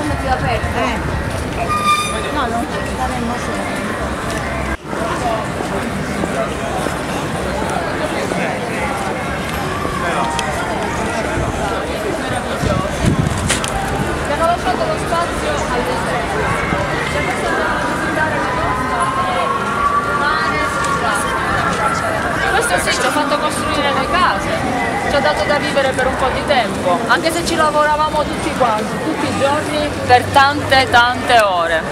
qualcosa più aperto. Eh. No, non saremmo soli. Ci hanno lasciato lo spazio al deserto. Ci hanno fatto visitare la costa e mare e Questo sì, ci ha fatto costruire le case, dato da vivere per un po' di tempo, anche se ci lavoravamo tutti quanti, tutti i giorni, per tante tante ore.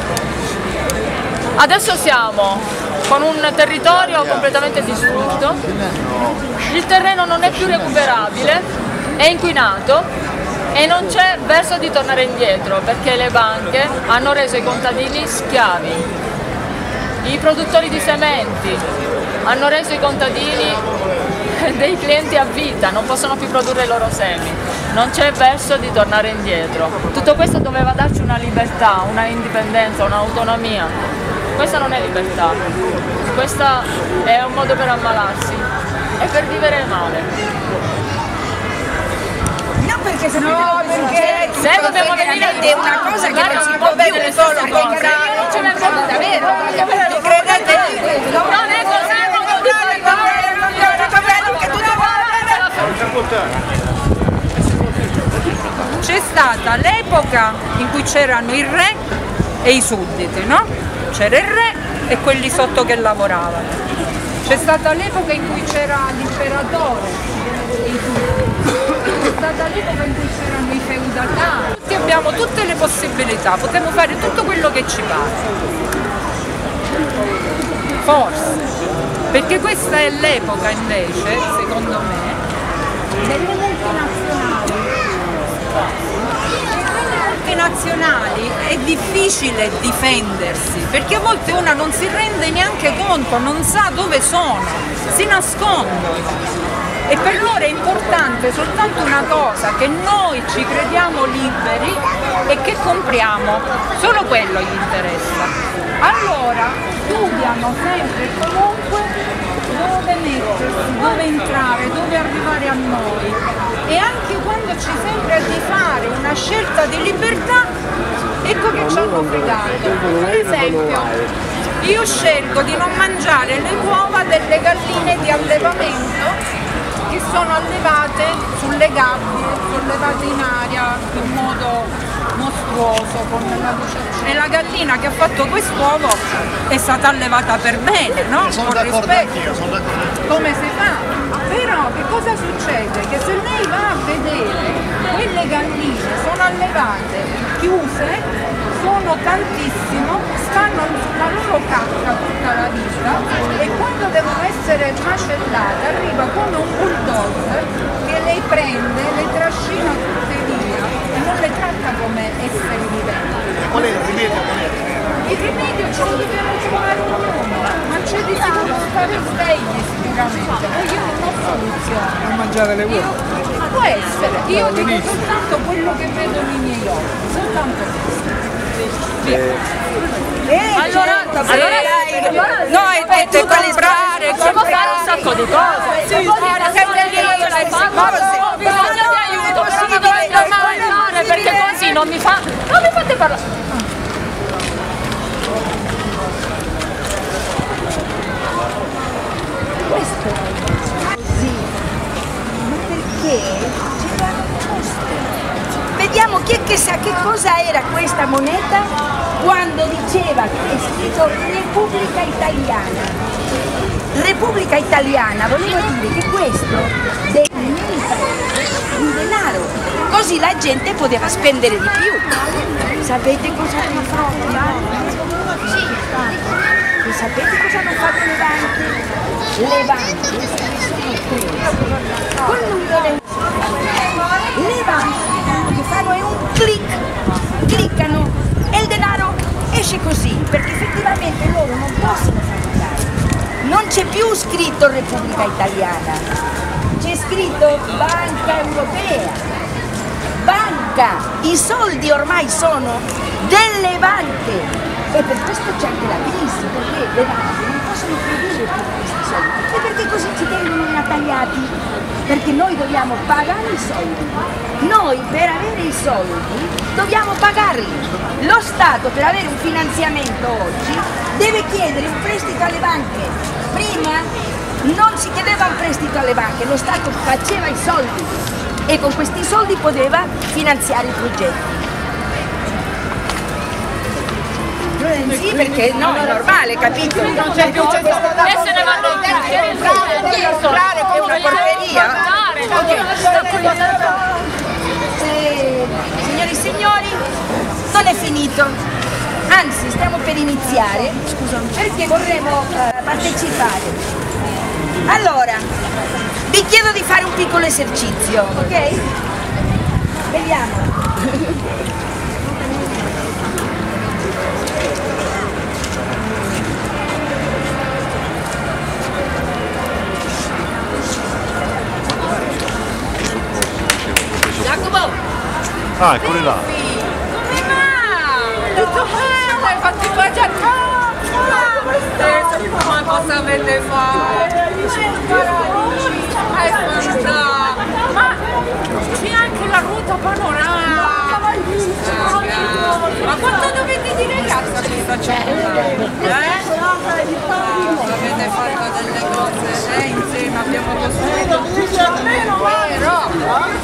Adesso siamo con un territorio completamente distrutto, il terreno non è più recuperabile, è inquinato e non c'è verso di tornare indietro perché le banche hanno reso i contadini schiavi. I produttori di sementi hanno reso i contadini dei clienti a vita, non possono più produrre i loro semi, non c'è verso di tornare indietro. Tutto questo doveva darci una libertà, una indipendenza, un'autonomia. Questa non è libertà, questa è un modo per ammalarsi e per vivere male. No, perché se no, perché Se dobbiamo venire è una cosa che non si può vedere solo comprare, Non ce ne davvero, davvero, credete? Non è stata l'epoca in cui c'erano il re e i sudditi, no? C'era il re e quelli sotto che lavoravano. C'è stata l'epoca in cui c'era l'imperatore e i sudditi. C'è stata l'epoca in cui c'erano i feudatari. Tutti abbiamo tutte le possibilità, potremmo fare tutto quello che ci pare. Forse. Perché questa è l'epoca invece, secondo me, delle multinazionali. Multinazionali è difficile difendersi perché a volte una non si rende neanche conto, non sa dove sono, si nascondono. E per loro è importante soltanto una cosa, che noi ci crediamo liberi e che compriamo, solo quello gli interessa. Allora studiano sempre e comunque dove mettersi, dove entrare, dove arrivare a noi. E anche quando ci sembra di fare una scelta di libertà, ecco che ci hanno fregato. Per esempio, io scelgo di non mangiare le uova delle galline di allevamento che sono allevate sulle gabbie, sollevate in aria in modo mostruoso con la luce e la gallina che ha fatto quest'uovo è stata allevata per bene, no? Sono Con d'accordo anch'io, sono d'accordo. Come si fa? Però che cosa succede? Che se lei va a vedere quelle galline sono allevate, chiuse, sono tantissimo, stanno sulla loro cacca tutta la vita e quando devono essere macellate arriva come un bulldozer che le prende, le trascina tutte via e non le tratta come esseri viventi. Qual è il rimedio? Qual è il rimedio? Il rimedio ce lo dobbiamo trovare ognuno, ma c'è di sicuro stare svegli sicuramente, poi io non ho soluzione. Non mangiare le uova. Io, può essere, io dico soltanto quello che vedono i miei occhi, soltanto questo. Allora, allora, No, è detto comprare, si può fare un sacco di cose. Sì, fare sempre lì, Bisogna di aiuto, però mi dovete perché così non mi fa. Non mi fate parlare. Questo è così. Ma perché ci fanno questo? Vediamo chi è che sa che cosa era questa moneta quando diceva che è scritto Repubblica Italiana. Repubblica Italiana voleva dire che questo denaro, un denaro, così la gente poteva spendere di più. Sapete cosa hanno fatto le banche? Sapete cosa hanno fatto le banche? Le banche sono. Col numero le banche quello che fanno è un clic, cliccano e il denaro esce così, perché effettivamente loro non possono faticare. Non c'è più scritto Repubblica Italiana, c'è scritto Banca Europea. Banca, i soldi ormai sono delle banche. E per questo c'è anche la crisi, perché le banche non possono possono produrre tutti questi soldi e perché così ci tengono inatagliati perché noi dobbiamo pagare i soldi. Noi per avere i soldi dobbiamo pagarli. Lo Stato per avere un finanziamento oggi deve chiedere un prestito alle banche. Prima non si chiedeva un prestito alle banche lo Stato faceva i soldi e con questi soldi poteva finanziare i progetti sì, perché no, è normale, capito? Non c'è più E se ne vanno tutti. che è una porcheria. Signori e signori, non è finito. Anzi, stiamo per iniziare perché vorremmo eh, partecipare. Allora, vi chiedo di fare un piccolo esercizio, ok? Vediamo. Ah, eccoli là. Ma, tutto bene, fatti mangiare troppo. Ma cosa avete fatto? Ma c'è anche la ruota panoramica. Ma quanto dovete dire eh? eh, abbiamo costruito un però